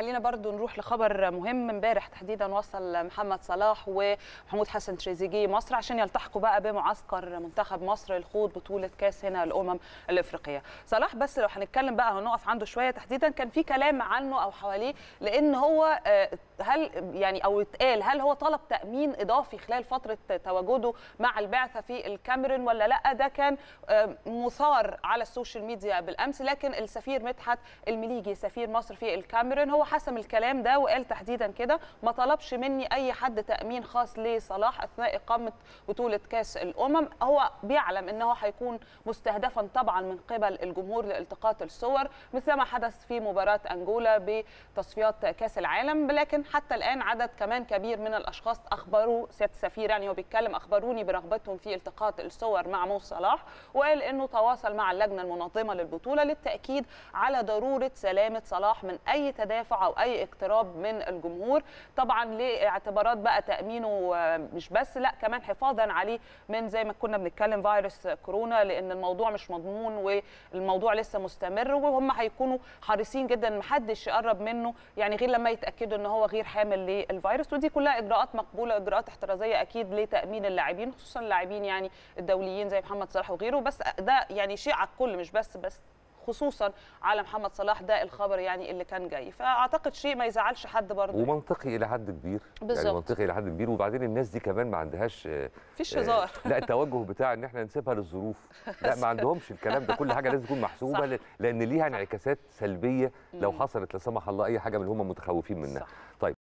خلينا برضو نروح لخبر مهم امبارح تحديدا وصل محمد صلاح ومحمود حسن تريزيجيه مصر عشان يلتحقوا بقى بمعسكر منتخب مصر لخوض بطولة كأس هنا الأمم الإفريقية. صلاح بس لو هنتكلم بقى هنقف عنده شوية تحديدا كان في كلام عنه أو حواليه لأن هو هل يعني أو اتقال هل هو طلب تأمين إضافي خلال فترة تواجده مع البعثة في الكاميرون ولا لأ؟ ده كان مثار على السوشيال ميديا بالأمس. لكن السفير مدحت المليجي سفير مصر في الكاميرون هو حسم الكلام ده وقال تحديدا كده ما طلبش مني أي حد تأمين خاص لصلاح أثناء إقامة بطولة كأس الأمم. هو بيعلم إن هو هيكون مستهدفا طبعا من قبل الجمهور لالتقاط الصور مثل ما حدث في مباراة أنجولا بتصفيات كأس العالم. لكن حتى الآن عدد كمان كبير من الأشخاص أخبروا سيادة السفير يعني هو بيتكلم أخبروني برغبتهم في التقاط الصور مع مو صلاح وقال إنه تواصل مع اللجنة المنظمة للبطولة للتأكيد على ضرورة سلامة صلاح من أي تدافع أو أي اقتراب من الجمهور. طبعا لاعتبارات بقى تأمينه مش بس لا كمان حفاظا عليه من زي ما كنا بنتكلم فيروس كورونا لأن الموضوع مش مضمون والموضوع لسه مستمر وهم هيكونوا حريصين جدا محدش يقرب منه يعني غير لما يتأكدوا إن هو غير حامل للفيروس ودي كلها إجراءات مقبولة اجراءات احترازية أكيد لتأمين اللاعبين خصوصا اللاعبين يعني الدوليين زي محمد صلاح وغيره بس ده يعني شيء على الكل مش بس بس خصوصا على محمد صلاح ده الخبر يعني اللي كان جاي. فأعتقد شيء ما يزعلش حد برضه. ومنطقي إلى حد كبير. بالزبط. يعني منطقي إلى حد كبير. وبعدين الناس دي كمان ما عندهاش فيش هزار. لا التوجه بتاع إن إحنا نسيبها للظروف. لا ما عندهمش الكلام ده. كل حاجة لازم تكون محسوبة صح. لأن ليها انعكاسات سلبية لو حصلت لا سمح الله أي حاجة من اللي هم متخوفين منها. صح. طيب.